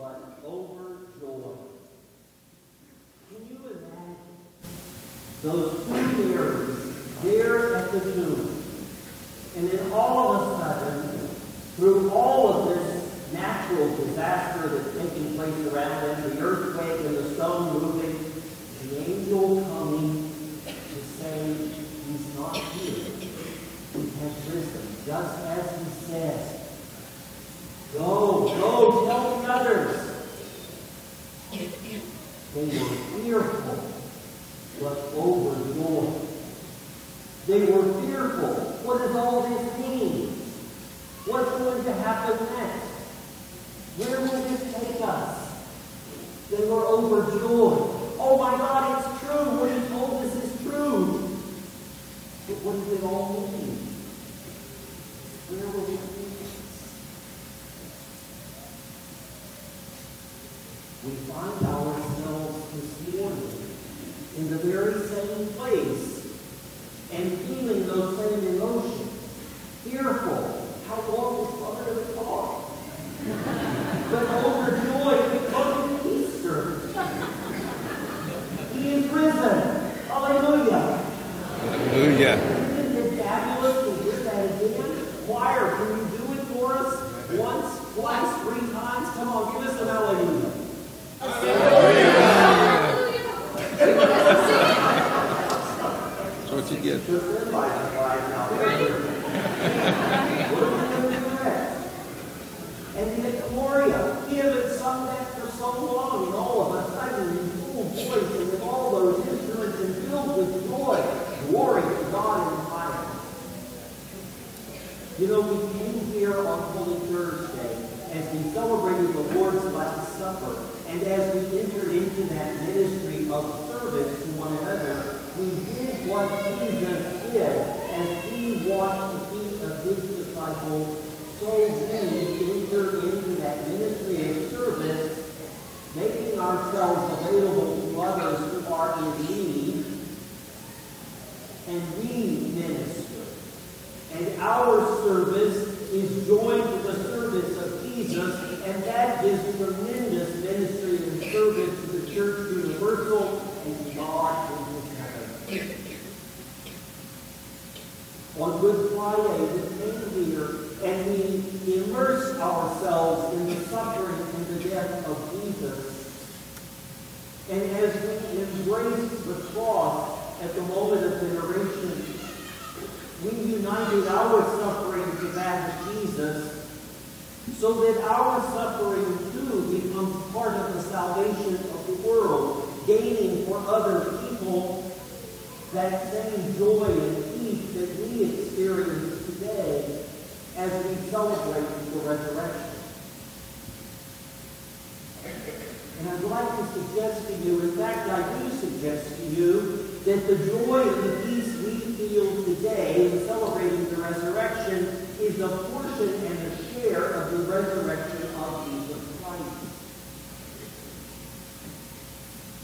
but overjoyed. Can you imagine those two Marys there at the tomb? And then all of a sudden, through all of this natural disaster that's taking place around them, the earthquake and the stone moving, the angel coming to say, He's not here. He has risen, just as He says. Go, go, tell the others. They were fearful, but They were fearful. What does all this mean? What's going to happen next? Where will this take us? They were overjoyed. Oh my God, it's true. What he told us is true. But what does it all mean? Where will this take us? We find ourselves this morning in the very same place and feeling those same emotions. Fearful. How long is Mother going to talk? but overjoyed because of Easter. He is risen. Hallelujah. Hallelujah. Isn't it fabulous to hear that again? Choir, can you do it for us? Once, twice, three times? Come on, give us an hallelujah. That's what you get. Just live by the flag now. What are we going to do next? And yet, Gloria, he had sung that for so long, and all of a sudden, in full voice, and with all those instruments, and filled with joy, glory to God in the highest. You know, we came here on Holy Thursday as we celebrated the Lord's Last Supper, and as we entered into that ministry of service to one another, we did what Jesus did as he washed the feet of his disciples, so we enter into that ministry of service, making ourselves available to others who are in need, and we minister. Our service is joined to the service of Jesus, and that is tremendous ministry and service to the church universal and God in his heaven. On Good Friday, we came here and we immerse ourselves in the suffering and the death of Jesus. And as we embrace the cross at the moment of veneration, united our suffering to that of Jesus so that our suffering too becomes part of the salvation of the world, gaining for other people that same joy and peace that we experience today as we celebrate the resurrection. And I'd like to suggest to you, in fact, I do suggest to you, that the joy and feel today in celebrating the resurrection is a portion and a share of the resurrection of Jesus Christ.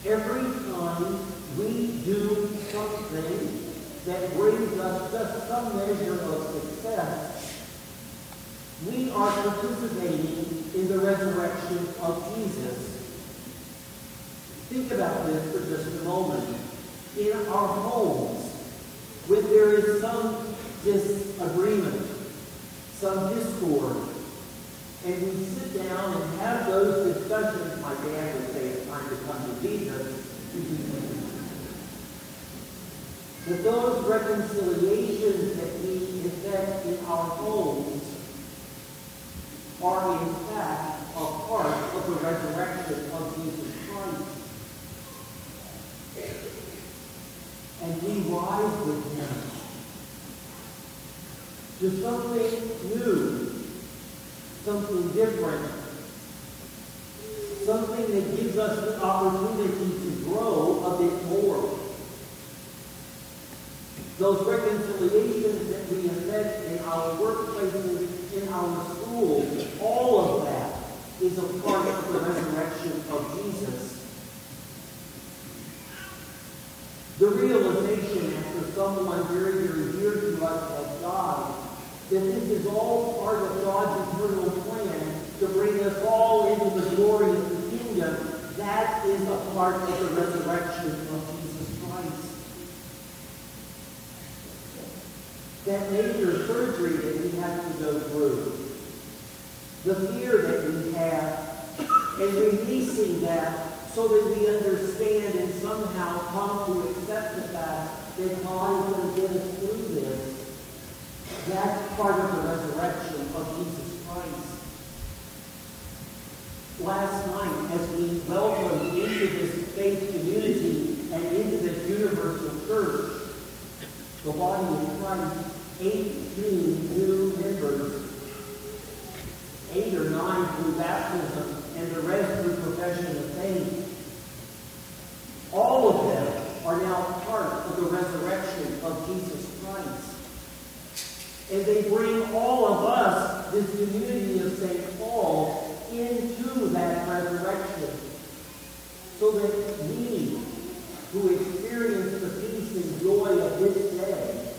Every time we do something that brings us just some measure of success, we are participating in the resurrection of Jesus. Think about this for just a moment. In our homes, when there is some disagreement, some discord, and we sit down and have those discussions, my dad would say it's time to come to Jesus. that those reconciliations that we effect in our homes are in fact a part of the resurrection of Jesus Christ. And we rise with him to something new, something different, something that gives us the opportunity to grow a bit more. Those reconciliations that we effect in our workplaces, in our schools, all of that is a part of the resurrection of Jesus. The after someone very, very dear to us has died that this is all part of God's eternal plan to bring us all into the glory of the kingdom, that is a part of the resurrection of Jesus Christ. That major surgery that we have to go through, the fear that we have, and releasing that so that we understand and somehow come to accept the fact that God is going to get us through this. That's part of the resurrection of Jesus Christ. Last night, as we welcomed into this faith community and into this universal church, the body of Christ, 18 new members, eight or nine through baptism, and the rest through profession of faith. All of them are now part of the resurrection of Jesus Christ. And they bring all of us, this community of St. Paul, into that resurrection. So that we, who experience the peace and joy of this day,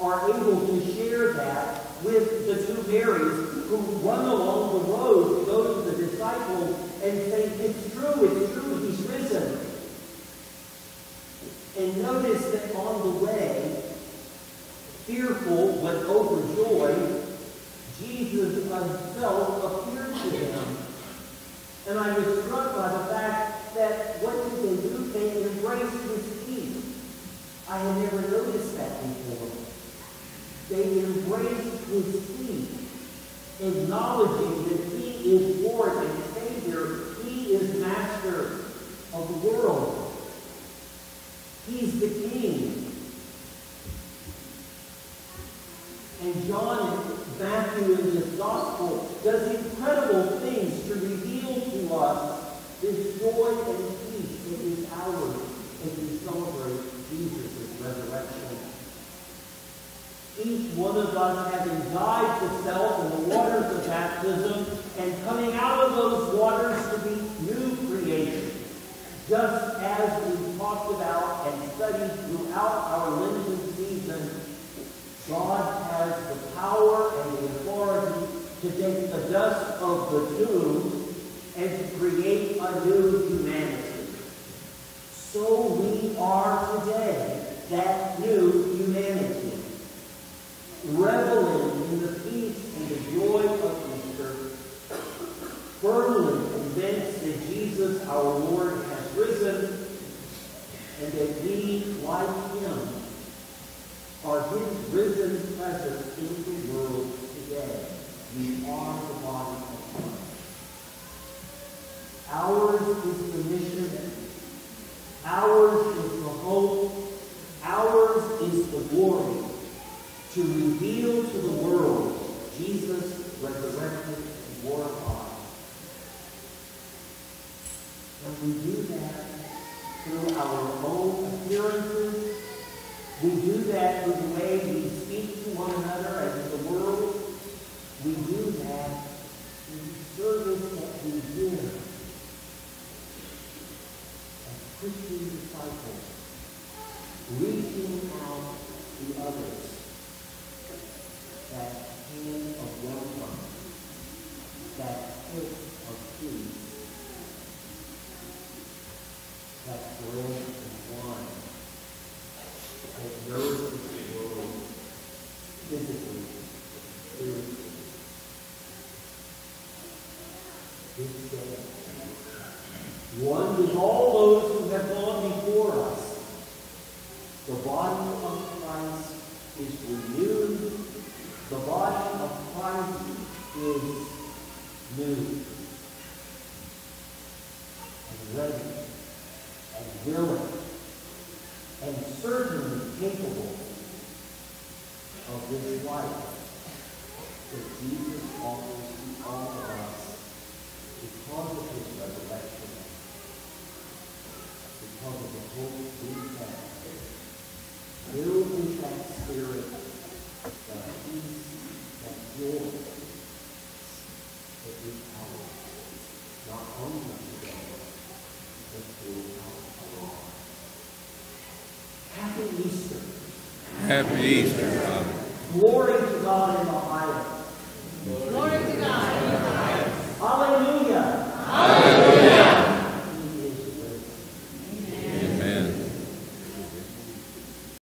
are able to share that with the two Marys who run along the road to go to the disciples and say, it's true, it's true, he's risen. And notice that on the way, fearful but overjoyed, Jesus himself appeared to them. And I was struck by the fact that what did they do? They embraced his peace. I had never noticed that before. They embraced his peace, acknowledging that he is Lord and Savior. He is master of the world. He's the king. And John and Matthew in this gospel does incredible things to reveal to us this joy and peace that is ours as we celebrate Jesus' resurrection. Each one of us having died to self in the waters of baptism and coming out of those waters to be new creation. Just as we talked about and studied throughout our Lenten season, God has the power and the authority to take the dust the tomb and to create a new humanity. So we are today that new humanity, reveling in the peace and the joy of Easter, firmly convinced that Jesus our Lord has risen and that we, like him, are his risen presence in the world today. We are the body. Ours is the mission. Ours is the hope. Ours is the glory to reveal to the world Jesus resurrected and glorified. And we do that through our own appearances. We do that through the way we speak to one another and to the world. We do that through the service that we give as Christian disciples, reaching out to others that hand of welcome, that kiss of peace, that bread and wine that nourishes the world physically, spiritually. This one with all those before us, the body of Christ is renewed. The body of Christ is new Easter. Happy Easter, Father. Glory to God in the highest. Glory